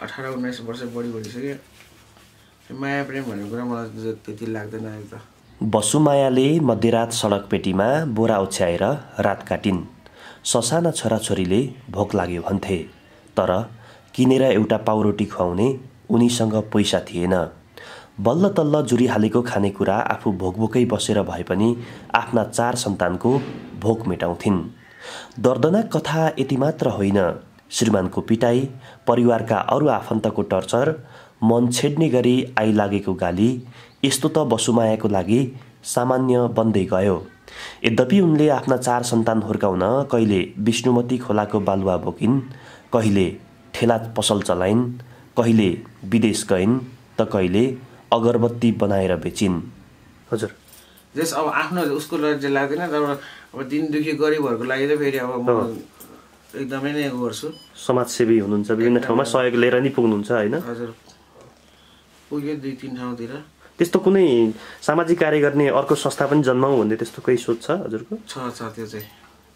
अठार उन्नाइस वर्ष बढी भइसक्यो। माया प्रेम भन्ने कुरा मलाई त्यति लाग्दैन त। बसुमायाले मध्यरात सडक पेटीमा बोरा ओछ्याएर रात काटिन्। ससाना छोराछोरीले भोक लाग्यो भन्थे तर किनेर एउटा पाउरोटी खुवाउने उनीसँग पैसा थिएन। बल्ल तल्ल जुरिहालेको खानेकुरा आफू भोकभोकै बसेर भए पनि आफ्ना चार सन्तानको भोक मेटाउँथिन्। दर्दनाक कथा यति मात्र होइन। श्रीमानको पिटाइ परिवारका अरू आफन्तको टर्चर मन छेड्ने गरी आइलागेको गाली यस्तो त बसुमायाको लागि सामान्य बन्दै गयो। यद्यपि उनले आफ्ना चार सन्तान हुर्काउन कहिले विष्णुमती खोलाको बालुवा बोकिन् कहिले ठेला पसल चलाइन् कहिले विदेश गइन् त कहिले अगरबत्ती बनाएर बेचिन्। हजुर। जस अब आफ्नो उसको लाग्दैन तर अब दिन दुखी गरिबहरूको लागि त फेरि अब म एकदमै नै गर्छु। समाजसेवी हुनुहुन्छ विभिन्न ठाउँमा सहयोग लिएर नि पुग्नुहुन्छ होइन? हजुर। पुग्यो दुई तिन ठाउँतिर। त्यस्तो कुनै सामाजिक कार्य गर्ने अर्को संस्था पनि जन्माउँ भन्ने त्यस्तो केही सोच छ हजुरको? छ छ त्यो चाहिँ।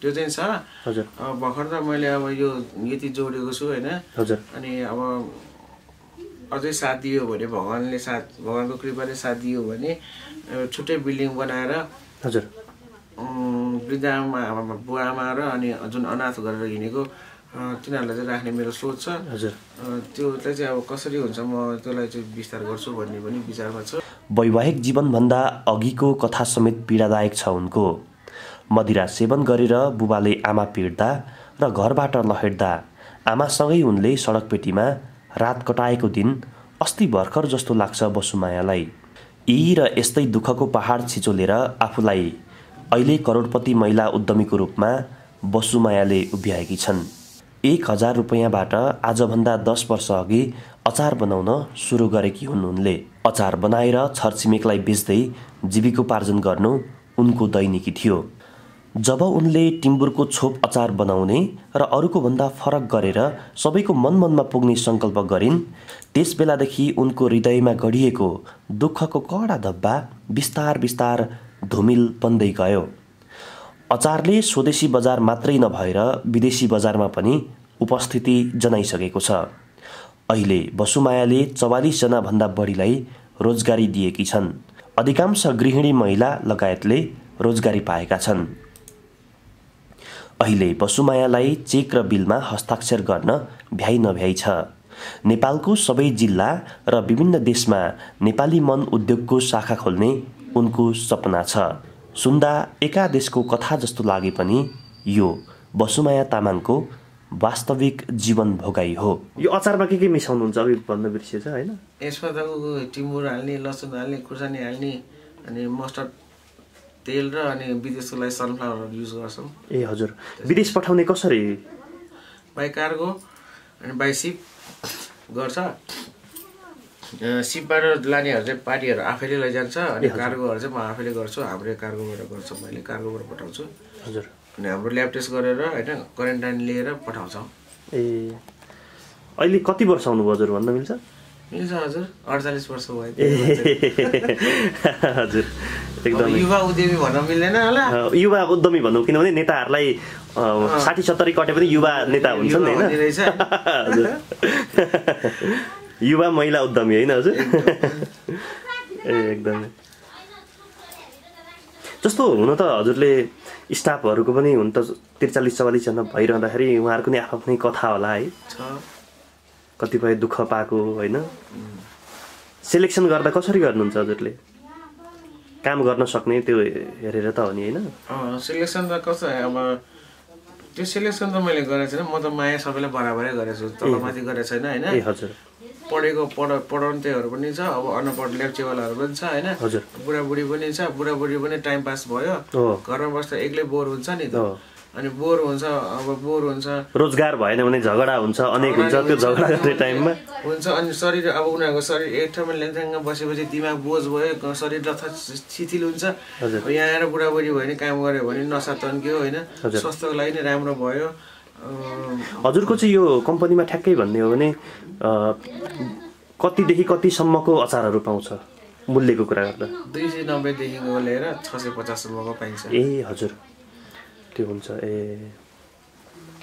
त्यो चाहिँ छ। हजुर। अब भर्खर त मैले अब यो यति जोडेको छु होइन? हजुर। अनि अब अझै साथ दियो भने भगवान्ले साथ भगवान्को कृपाले साथ दियो भने छुट्टै बिल्डिङ बनाएर हजुर। अम्, वृद्ध आमा आमा- बुवा आमा र अनि जुन अनाथ गरेर हिँडेको तिनीहरूलाई चाहिँ राख्ने मेरो सोच छ। हजुर। त्योलाई चाहिँ अब कसरी हुन्छ म त्यसलाई चाहिँ विस्तार गर्छु भन्ने पनि विचारमा छ। वैवाहिक जीवनभन्दा अघिको कथा समेत पीडादायक छ उनको। मदिरा सेवन गरेर बुबाले आमा पिट्दा र घरबाट लहेट्दा आमासँगै उनले सडक पेटीमा रात कटाएको दिन अस्ति भर्खर जस्तो लाग्छ बसुमायालाई। यी र यस्तै दुःखको पहाड छिचोलेर आफूलाई अहिले करोडपति महिला उद्यमीको रूपमा बसुमायाले उभ्याएकी छन्। एक हजार रुपियाँबाट आजभन्दा दस वर्ष अघि अचार बनाउन सुरु गरेकी हुन् उनले। अचार बनाएर छरछिमेकलाई बेच्दै जीविकोपार्जन गर्नु उनको दैनिकी थियो। जब उनले टिम्बुरको छोप अचार बनाउने र अरूको भन्दा फरक गरेर सबैको मन मनमा पुग्ने सङ्कल्प गरिन् त्यस बेलादेखि उनको हृदयमा गढिएको दुःखको कडा धब्बा बिस्तार बिस्तार धुमिल बन्दै गयो। अचारले स्वदेशी बजार मात्रै नभएर विदेशी बजारमा पनि उपस्थिति जनाइसकेको छ। अहिले बसुमायाले चौवालिसजना भन्दा बढीलाई रोजगारी दिएकी छन्। अधिकांश गृहिणी महिला लगायतले रोजगारी पाएका छन्। अहिले बसुमायालाई चेक र बिलमा हस्ताक्षर गर्न भ्याइ नभ्याइ छ। नेपालको सबै जिल्ला र विभिन्न देशमा नेपाली मन उद्योगको शाखा खोल्ने उनको सपना छ। सुन्दा एका देशको कथा जस्तो लागे पनि यो बसुमाया तामाङको वास्तविक जीवन भोगाई हो। यो अचारमा के के मिसाउनुहुन्छ अघि भन्न बिर्सिएछ होइन? यसमा त ऊ टिमुर हाल्ने लसुन हाल्ने खुर्सानी हाल्ने अनि मस्टर्ड तेल र अनि विदेशको लागि सनफ्लावर युज गर्छौँ। ए हजुर। विदेश पठाउने कसरी? बाई कार्गो अनि बाई सिप गर्छ। सिपबाट लानेहरू चाहिँ पार्टीहरू आफैले लैजान्छ अनि कार्गोहरू चाहिँ म आफैले गर्छु हाम्रै कार्गोबाट गर्छु मैले कार्गोबाट पठाउँछु। हजुर। अनि हाम्रो ल्याब टेस्ट गरेर होइन क्वारेन्टाइन लिएर पठाउँछौँ। ए अहिले कति वर्ष आउनुभयो हजुर भन्न मिल्छ? मिल्छ हजुर अडचालिस वर्ष भयो। हजुर एकदमै। युवा उद्यमी भन्न मिल्दैन होला। युवा उद्यमी भनौँ किनभने नेताहरूलाई साठी सत्तरी कटे पनि युवा नेता हुन्छन् युवा होइन? भन्ने युवा महिला उद्यमी होइन हजुर? ए एकदमै। जस्तो हुन त हजुरले स्टाफहरूको पनि हुन त त्रिचालिस चौवालिसजना भइरहँदाखेरि उहाँहरूको नि आफ्नै कथा होला है। कतिपय दुःख पाएको होइन। सेलेक्सन गर्दा कसरी गर्नुहुन्छ हजुरले? काम गर्न सक्ने त्यो हेरेर त हो नि होइन। सेलेक्सन त कस्तो अब त्यो सेलेक्सन त मैले गरेको छैन। म त माया सबैलाई बराबरै गरेको छु तलमाथि गरेको छैन होइन। पढेको पढ पढाउनेहरू पनि छ अब अनपढ लेप्चेवालाहरू पनि छ होइन? बुढाबुढी पनि छ बुढाबुढी पनि टाइम पास भयो। घरमा बस्दा एक्लै बोर हुन्छ नि त। अनि बोर हुन्छ अब बोर हुन्छ। रोजगार भएन भने झगडा हुन्छ अनेक हुन्छ त्यो झगडा गर्ने टाइममा। हुन्छ अनि शरीर अब उनीहरूको शरीर एक ठाउँमा ल्याङथ्याङ्ग बसेपछि दिमाग बोझ भयो शरीर जथा शिथिल हुन्छ। यहाँ आएर बुढाबुढी भयो भने काम गऱ्यो भने नसा तन्क्यो होइन? स्वास्थ्यको लागि नै राम्रो भयो। हजुरको चाहिँ यो कम्पनीमा ठ्याक्कै भन्ने हो भने कतिदेखि कतिसम्मको अचारहरू पाउँछ मूल्यको कुरा गर्दा? दुई सय नब्बेदेखिको लिएर छ सय पचाससम्मको पाइन्छ। ए हजुर। त्यो हुन्छ। ए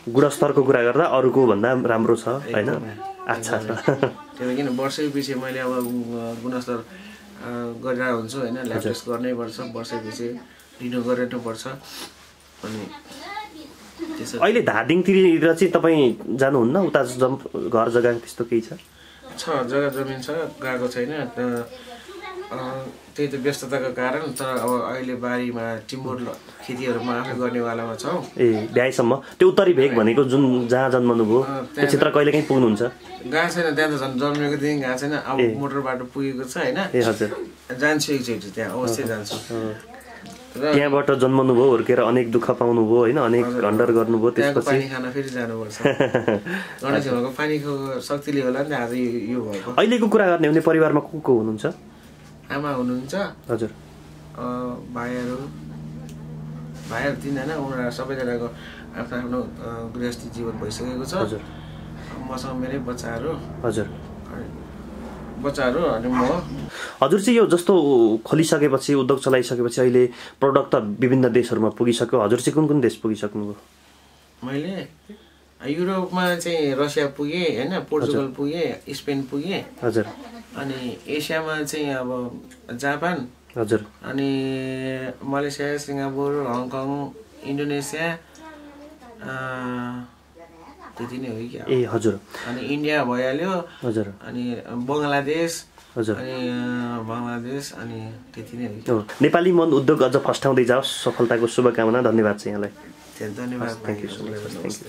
गुणस्तरको कुरा गर्दा अरूको भन्दा राम्रो छ होइन? अच्छा। छ किन वर्षै पछि मैले अब गुणस्तर गरिरहेको हुन्छु होइन? ल्याब टेस्ट गर्नै पर्छ वर्षै पछि रिन्यू पर्छ। अनि अहिले धादिङतिर चाहिँ तपाईँ जानुहुन्न? उता जम घर जग्गा त्यस्तो केही छ? छ जग्गा जमिन छ गएको छैन। त्यही त व्यस्तताको कारण तर अब अहिले बारीमा टिम्बर खेतीहरूमा आफै गर्नेवालामा छौँ। ए भ्याइसम्म त्यो उत्तरी भेग भनेको जुन जहाँ जन्मनुभयो त्यो क्षेत्र कहिले काहीँ पुग्नुहुन्छ? गएको छैन त्यहाँ त झन् जन्मेको देखि गएको छैन। अब। मोटर बाटो पुगेको छ होइन? जान्छु एकचोटि त्यहाँ अवश्य जान्छु। त्यहाँबाट जन्मनुभयो हुर्केर अनेक दुःख पाउनुभयो होइन? अनेक हन्डर गर्नुभयो त्यसपछि पानी खान फेरि जानुपर्छ। गणेश हिमालको पानीको शक्तिले होला नि त आज यो यो भएको। अहिलेको कुरा गर्ने हो भने परिवारमा को को हुनुहुन्छ? आमा हुनुहुन्छ। हजुर। भाइहरू। भाइहरू तिनजना उनीहरू सबैजनाको आफ्नो आफ्नो गृहस्थी जीवन भइसकेको छ। हजुर। मसँग मेरै बच्चाहरू। हजुर। बच्चाहरू अनि म। हजुर चाहिँ यो जस्तो खोलिसकेपछि उद्योग चलाइसकेपछि अहिले प्रडक्ट त विभिन्न देशहरूमा पुगिसक्यो। हजुर चाहिँ कुन कुन देश पुगिसक्नुभयो? मैले युरोपमा चाहिँ रसिया पुगेँ होइन? पोर्चुगल पुगेँ स्पेन पुगेँ। हजुर। अनि एसियामा चाहिँ अब जापान। हजुर। अनि मलेसिया सिङ्गापुर हङकङ इन्डोनेसिया त्यति नै हो कि क्या? ए हजुर। अनि इन्डिया भइहाल्यो। हजुर। अनि बङ्गलादेश। हजुर। अनि बङ्गलादेश अनि त्यति नै हो नेपाली मन उद्योग अझ फस्टाउँदै जाओस्। सफलताको शुभकामना। धन्यवाद छ यहाँलाई। धन्यवाद thank you so much thank you